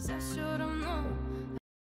cause I should've known.